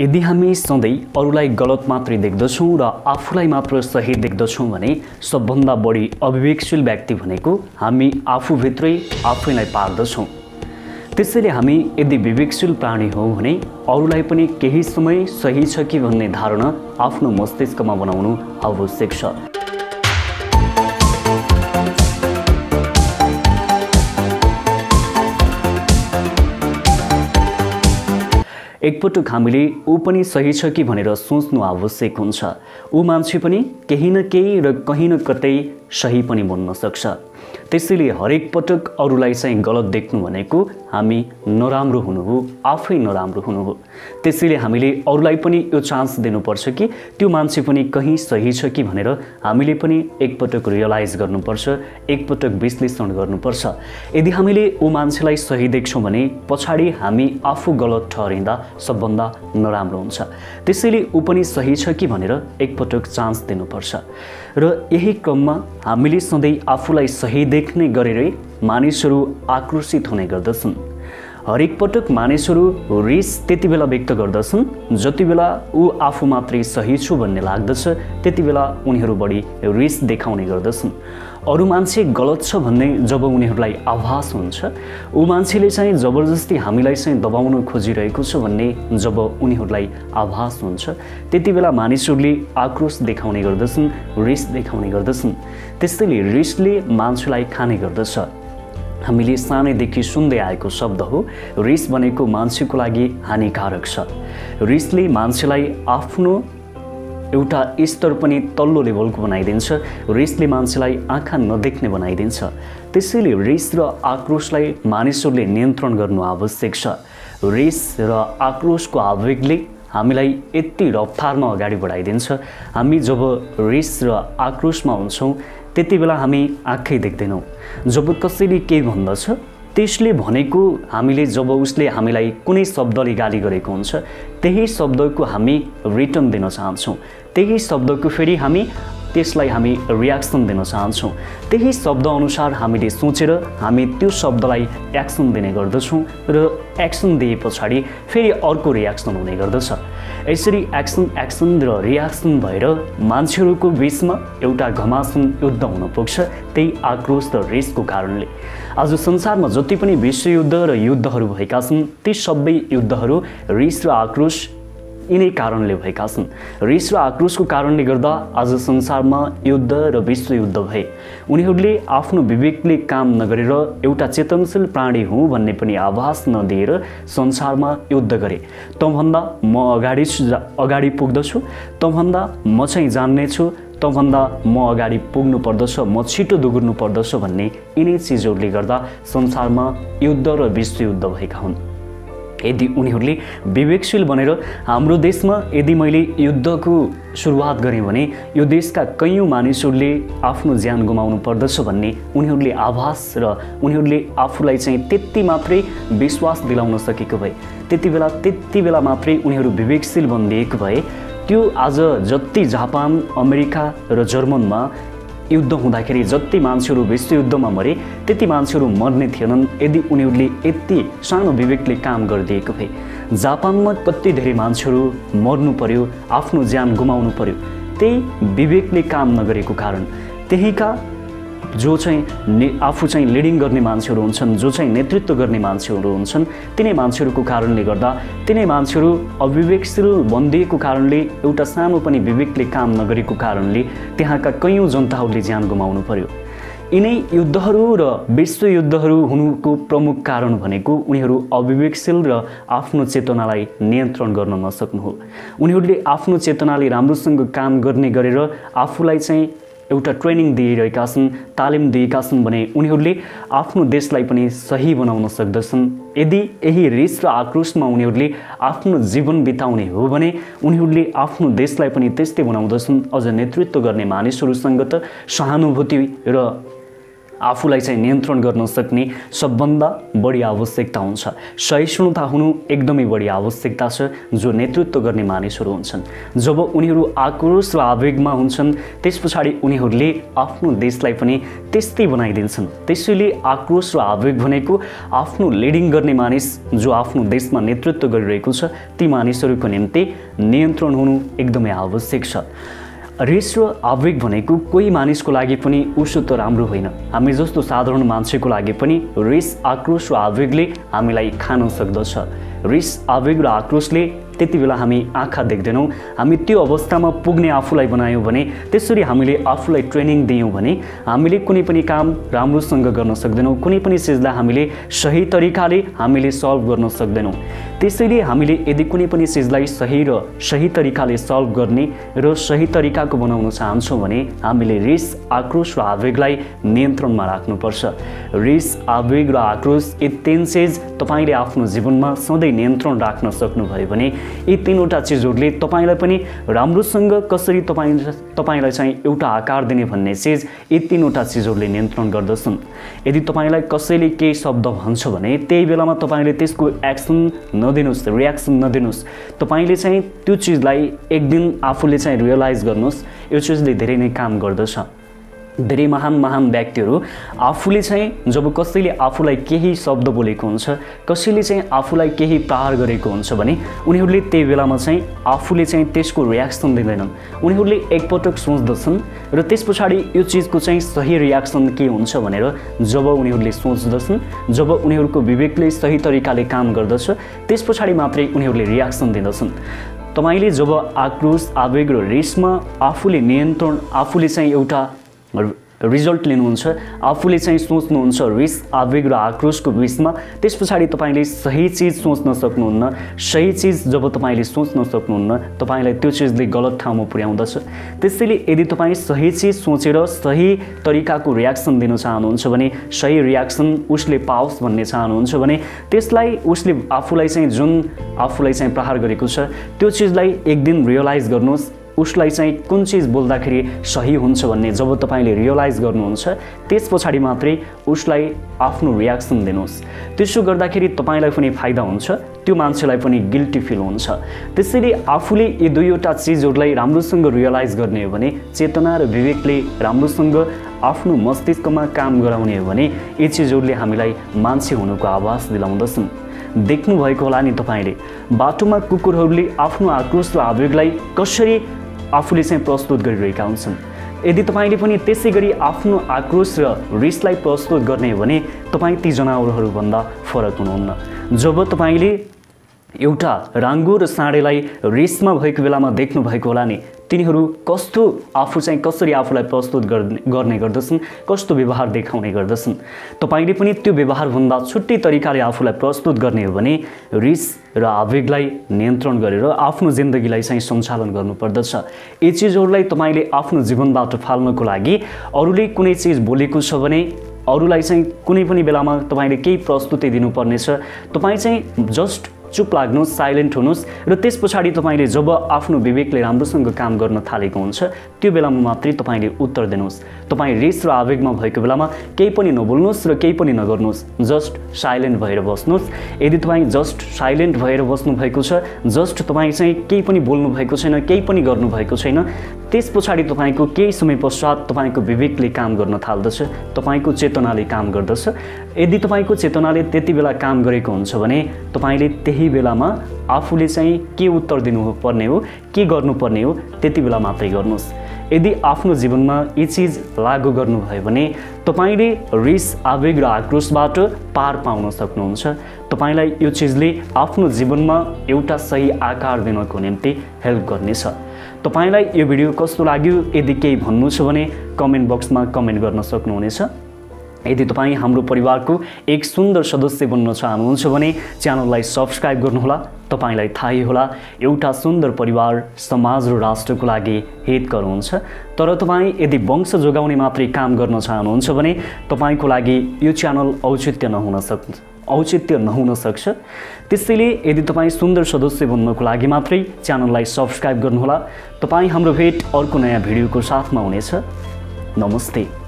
यदि हामी सधैँ अरूलाई गलत मात्रै देख्दछौँ र आफूलाई मात्र सही देख्दछौँ भने सबभन्दा बढी अविवेकशील व्यक्ति भनेको हामी आफूभित्रै आफैलाई पार्दछौँ। त्यसैले हामी यदि विवेकशील प्राणी हौँ भने अरूलाई पनि केही समय सही छ कि भन्ने धारणा आफ्नो मस्तिष्कमा बनाउनु आवश्यक छ। एकपटक हामीले ऊ पनि सही छ कि भनेर सोच्नु आवश्यक हुन्छ। ऊ मान्छे पनि केही न केही र कहीँ न कतै सही पनि बन्न सक्छ। त्यसैले हरेक पटक अरूलाई चाहिँ गलत देख्नु भनेको हामी नराम्रो हुनु हो आफै नराम्रो हुनु हो। त्यसैले हामीले अरूलाई पनि यो चान्स दिनुपर्छ कि त्यो मान्छे पनि कहीँ सही छ कि भनेर हामीले पनि एकपटक रियलाइज गर्नुपर्छ एकपटक विश्लेषण गर्नुपर्छ। यदि हामीले ऊ मान्छेलाई सही देख्छौँ भने पछाडि हामी आफू गलत ठहरिँदा सबभन्दा नराम्रो हुन्छ। त्यसैले ऊ पनि सही छ कि भनेर एकपटक चान्स दिनुपर्छ। र यही क्रममा हामीले सधैँ आफूलाई सही देख्ने गरेरै मानिसहरू आकर्षित हुने गर्दछन्। हरेक पटक मानिसहरू रिस त्यति बेला व्यक्त गर्दछन् जति बेला ऊ आफू मात्रै सही छु भन्ने लाग्दछ त्यति बेला उनीहरू बढी रिस देखाउने गर्दछन्। अरू मान्छे गलत छ भन्ने जब उनीहरूलाई आभास हुन्छ ऊ मान्छेले चाहिँ जबरजस्ती हामीलाई चाहिँ दबाउन खोजिरहेको छ भन्ने जब उनीहरूलाई आभास हुन्छ त्यति बेला मानिसहरूले आक्रोश देखाउने गर्दछन् रिस देखाउने गर्दछन्। त्यस्तैले रिसले मान्छेलाई खाने गर्दछ। हामीले सानैदेखि सुन्दै आएको शब्द हो रिस भनेको मान्छेको लागि हानिकारक छ। रिसले मान्छेलाई आफ्नो एउटा स्तर पनि तल्लो लेभलको बनाइदिन्छ रिसले मान्छेलाई आँखा नदेख्ने बनाइदिन्छ। त्यसैले रिस र आक्रोशलाई मानिसहरूले नियन्त्रण गर्नु आवश्यक छ। रिस र आक्रोशको आवेगले हामीलाई यति रफ्तारमा अगाडि बढाइदिन्छ। हामी जब रिस र आक्रोशमा हुन्छौँ त्यति बेला हामी आँखै देख्दैनौँ। जब कसैले केही भन्दछ त्यसले भनेको हामीले जब उसले हामीलाई कुनै शब्दले गाली गरेको हुन्छ त्यही शब्दको हामी रिटर्न दिन चाहन्छौँ। त्यही शब्दको फेरि हामी त्यसलाई हामी रियाक्सन दिन चाहन्छौँ। त्यही शब्दअनुसार हामीले सोचेर हामी त्यो शब्दलाई एक्सन दिने गर्दछौँ र एक्सन दिए पछाडि फेरि अर्को रियाक्सन हुने गर्दछ। यसरी एक्सन एक्सन र रियाक्सन भएर मान्छेहरूको बिचमा एउटा घमासन युद्ध हुन पुग्छ त्यही आक्रोश र रिसको कारणले। आज संसारमा जति पनि विश्वयुद्ध र युद्धहरू भएका छन् ती सबै युद्धहरू रिस र आक्रोश यिनै कारणले भएका छन्। रिस र आक्रोशको कारणले गर्दा आज संसारमा युद्ध र विश्वयुद्ध भए। उनीहरूले आफ्नो विवेकले काम नगरेर एउटा चेतनशील प्राणी हुँ भन्ने पनि आभास नदिएर संसारमा युद्ध गरे। तँभन्दा म अगाडि अगाडि पुग्दछु। तँभन्दा म चाहिँ जान्नेछु तँभन्दा म अगाडि पुग्नु पर्दछ म छिटो दुगुर्नु पर्दछ भन्ने यिनै चिजहरूले गर्दा संसारमा युद्ध र विश्वयुद्ध भएका हुन्। यदि उनीहरूले विवेकशील बनेर हाम्रो देशमा यदि मैले युद्धको सुरुवात गरेँ भने यो देशका कैयौँ मानिसहरूले आफ्नो ज्यान गुमाउनु पर्दछ भन्ने उनीहरूले आभास र उनीहरूले आफूलाई चाहिँ त्यति मात्रै विश्वास दिलाउन सकेको भए त्यति बेला त्यति बेला मात्रै उनीहरू विवेकशील बनिदिएको भए त्यो आज जति जापान अमेरिका र जर्मनमा युद्ध हुँदाखेरि जति मान्छेहरू विश्वयुद्धमा मरे त्यति मान्छेहरू मर्ने थिएनन् यदि उनीहरूले यति सानो विवेकले काम गरिदिएको भए। जापानमा कति धेरै मान्छेहरू मर्नु पर्यो आफ्नो ज्यान गुमाउनु पर्यो। त्यही विवेकले काम नगरेको कारण। त्यहीका जो चाहिँ ने आफू चाहिँ लिडिङ गर्ने मान्छेहरू हुन्छन् जो चाहिँ नेतृत्व गर्ने मान्छेहरू हुन्छन् तिनै मान्छेहरूको कारणले गर्दा तिनै मान्छेहरू अविवेकशील बनिदिएको कारणले एउटा सानो पनि विवेकले काम नगरेको कारणले त्यहाँका कैयौँ जनताहरूले ज्यान गुमाउनु पर्यो। यिनै युद्धहरू र विश्वयुद्धहरू हुनुको प्रमुख कारण भनेको उनीहरू अविवेकशील र आफ्नो चेतनालाई नियन्त्रण गर्न नसक्नु हो उनीहरूले आफ्नो चेतनाले राम्रोसँग काम गर्ने गरेर आफूलाई चाहिँ एउटा ट्रेनिङ दिइरहेका छन् तालिम दिएका छन् भने उनीहरूले आफ्नो देशलाई पनि सही बनाउन सक्दछन्। यदि यही रिस र आक्रोशमा उनीहरूले आफ्नो जीवन बिताउने हो भने उनीहरूले आफ्नो देशलाई पनि त्यस्तै बनाउँदछन्। अझ नेतृत्व गर्ने मानिसहरूसँग त सहानुभूति र आफूलाई चाहिँ नियन्त्रण गर्न सक्ने सबभन्दा बढी आवश्यकता हुन्छ। सहिष्णुता हुनु एकदमै बढी आवश्यकता छ जो नेतृत्व गर्ने मानिसहरू हुन्छन्। जब उनीहरू आक्रोश र आवेगमा हुन्छन् त्यस पछाडि उनीहरूले आफ्नो देशलाई पनि त्यस्तै बनाइदिन्छन्। त्यसैले आक्रोश र आवेग भनेको आफ्नो लिडिङ गर्ने मानिस जो आफ्नो देशमा नेतृत्व गरिरहेको छ ती मानिसहरूको निम्ति नियन्त्रण हुनु एकदमै आवश्यक छ। रिस र आवेग भनेको कोही मानिसको लागि पनि उसो त राम्रो होइन। हामी जस्तो साधारण मान्छेको लागि पनि रिस आक्रोश र आवेगले हामीलाई खान सक्दछ। रिस आवेग र आक्रोशले त्यति बेला हामी आँखा देख्दैनौँ। हामी त्यो अवस्थामा पुग्ने आफूलाई बनायौँ भने त्यसरी हामीले आफूलाई ट्रेनिङ दियौँ भने हामीले कुनै पनि काम राम्रोसँग गर्न सक्दैनौँ। कुनै पनि चिजलाई हामीले सही तरिकाले हामीले सल्भ गर्न सक्दैनौँ। त्यसैले हामीले यदि कुनै पनि चिजलाई सही र सही तरिकाले सल्भ गर्ने र सही तरिकाको बनाउन चाहन्छौँ भने हामीले रिस आक्रोश र आवेगलाई नियन्त्रणमा राख्नुपर्छ। रिस आवेग र आक्रोश यी तिन चिज तपाईँले आफ्नो जीवनमा सधैँ नियन्त्रण राख्न सक्नुभयो भने यी तिनवटा चिजहरूले तपाईँलाई पनि राम्रोसँग कसरी तपाईँ तपाईँलाई चाहिँ एउटा आकार दिने भन्ने चिज यी तिनवटा चिजहरूले नियन्त्रण गर्दछन्। यदि तपाईँलाई कसैले केही शब्द भन्छ भने त्यही बेलामा तपाईँले त्यसको एक्सन नदिनुहोस् रियाक्सन नदिनुहोस्। तपाईँले चाहिँ त्यो चिजलाई एक दिन आफूले चाहिँ रियलाइज गर्नुहोस्। यो चिजले धेरै नै काम गर्दछ। धेरै महान महान व्यक्तिहरू आफूले चाहिँ जब कसैले आफूलाई केही शब्द बोलेको हुन्छ कसैले चाहिँ आफूलाई केही प्रहार गरेको हुन्छ भने उनीहरूले त्यही बेलामा चाहिँ आफूले चाहिँ त्यसको रियाक्सन दिँदैनन्। उनीहरूले एकपटक सोच्दछन् र त्यस पछाडि यो चिजको चाहिँ सही रियाक्सन के हुन्छ भनेर जब उनीहरूले सोच्दछन् जब उनीहरूको विवेकले सही तरिकाले काम गर्दछ त्यस पछाडि मात्रै उनीहरूले रियाक्सन दिँदछन्। तपाईँले जब आक्रोश आवेग र रेसमा आफूले नियन्त्रण आफूले चाहिँ एउटा रिजल्ट लिनुहुन्छ आफूले चाहिँ सोच्नुहुन्छ रिस आवेग र आक्रोशको बिचमा त्यस पछाडि तपाईँले सही चिज सोच्न सक्नुहुन्न सही चिज जब तपाईँले सोच्न सक्नुहुन्न तपाईँलाई त्यो चिजले गलत ठाउँमा पुर्याउँदछ। त्यसैले यदि तपाईँ सही चिज सोचेर सही तरिकाको रियाक्सन दिन चाहनुहुन्छ भने सही रियाक्सन उसले पाओस् भन्ने चाहनुहुन्छ भने त्यसलाई उसले आफूलाई चाहिँ जुन आफूलाई चाहिँ प्रहार गरेको छ त्यो चिजलाई एक दिन रियलाइज गर्नुहोस्। उसलाई चाहिँ कुन चिज बोल्दाखेरि सही हुन्छ भन्ने जब तपाईँले रियलाइज गर्नुहुन्छ त्यस पछाडि मात्रै उसलाई आफ्नो रियाक्सन दिनुहोस्। त्यसो गर्दाखेरि तपाईँलाई पनि फाइदा हुन्छ त्यो मान्छेलाई पनि गिल्टी फिल हुन्छ। त्यसैले आफूले यी दुईवटा चिजहरूलाई राम्रोसँग रियलाइज गर्ने हो भने चेतना र विवेकले राम्रोसँग आफ्नो मस्तिष्कमा काम गराउने हो भने यी चिजहरूले हामीलाई मान्छे हुनुको आभास दिलाउँदछन्। देख्नुभएको होला नि तपाईँले बाटोमा कुकुरहरूले आफ्नो आक्रोश र आवेगलाई कसरी आफूले चाहिँ प्रस्तुत गरिरहेका हुन्छन्। यदि तपाईँले पनि त्यसै गरी आफ्नो आक्रोश र रिसलाई प्रस्तुत गर्ने हो भने तपाईँ ती जनावरहरूभन्दा फरक हुनुहुन्न। जब तपाईँले एउटा राङ्गो र साँडेलाई रिसमा भएको बेलामा देख्नुभएको होला नि तिनीहरू कस्तो आफू चाहिँ कसरी आफूलाई प्रस्तुत गर्ने गर्दछन् कस्तो व्यवहार देखाउने गर्दछन्। तपाईँले पनि त्यो व्यवहारभन्दा छुट्टै तरिकाले आफूलाई प्रस्तुत गर्ने हो भने रिस र आवेगलाई नियन्त्रण गरेर आफ्नो जिन्दगीलाई चाहिँ सञ्चालन गर्नुपर्दछ। यी चिजहरूलाई तपाईँले आफ्नो जीवनबाट फाल्नको लागि अरूले कुनै चिज बोलेको छ भने अरूलाई चाहिँ कुनै पनि बेलामा तपाईँले केही प्रस्तुति दिनुपर्नेछ। तपाईँ चाहिँ जस्ट चुप लाग्नुहोस् साइलेन्ट हुनुहोस् र त्यस पछाडि तपाईँले जब आफ्नो विवेकले राम्रोसँग काम गर्न थालेको हुन्छ त्यो बेलामा मात्रै तपाईँले उत्तर दिनुहोस्। तपाईँ रिस र आवेगमा भएको बेलामा केही पनि नबोल्नुहोस् र केही पनि नगर्नुहोस्। जस्ट साइलेन्ट भएर बस्नुहोस्। यदि तपाईँ जस्ट साइलेन्ट भएर बस्नुभएको छ जस्ट तपाईँ चाहिँ केही पनि बोल्नु भएको छैन केही पनि गर्नुभएको छैन त्यस पछाडि तपाईँको केही समय पश्चात तपाईँको विवेकले काम गर्न थाल्दछ तपाईँको चेतनाले काम गर्दछ। यदि तपाईँको चेतनाले त्यति बेला काम गरेको हुन्छ भने तपाईँले त्यही बेलामा आफूले चाहिँ के उत्तर दिनुपर्ने हो के गर्नुपर्ने हो त्यति बेला मात्रै गर्नुहोस्। यदि आफ्नो जीवनमा यी चिज लागू गर्नुभयो भने तपाईँले रिस आवेग र आक्रोशबाट पार पाउन सक्नुहुन्छ। तपाईँलाई यो चिजले आफ्नो जीवनमा एउटा सही आकार दिनको निम्ति हेल्प गर्नेछ। तपाईँलाई यो भिडियो कस्तो लाग्यो यदि केही भन्नु छ भने कमेन्ट बक्समा कमेन्ट गर्न सक्नुहुनेछ। यदि तपाईँ हाम्रो परिवारको एक सुन्दर सदस्य बन्न चाहनुहुन्छ भने च्यानललाई सब्सक्राइब गर्नुहोला। तपाईँलाई थाहै होला एउटा सुन्दर परिवार समाज र राष्ट्रको लागि हितकर हुन्छ तर तपाईँ यदि वंश जोगाउने मात्रै काम गर्न चाहनुहुन्छ भने तपाईँको लागि यो च्यानल औचित्य नहुन सक् औचित्य नहुन सक्छ। त्यसैले यदि तपाईँ सुन्दर सदस्य बन्नको लागि मात्रै च्यानललाई सब्सक्राइब गर्नुहोला। तपाईँ हाम्रो भेट अर्को नयाँ भिडियोको साथमा हुनेछ। नमस्ते।